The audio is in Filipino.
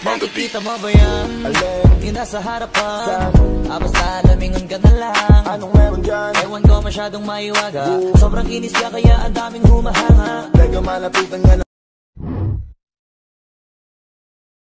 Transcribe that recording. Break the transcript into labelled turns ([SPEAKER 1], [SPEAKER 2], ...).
[SPEAKER 1] Nakikita mo ba yan?
[SPEAKER 2] Alin?
[SPEAKER 1] Yung nasa harapan
[SPEAKER 2] Saan?
[SPEAKER 1] Ah, basta lamingon ka na lang
[SPEAKER 2] Anong meron dyan?
[SPEAKER 1] Ewan ko masyadong maiwaga Sobrang inis ka kaya ang daming humahanga
[SPEAKER 2] Teka malapitan ka na